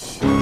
Shh.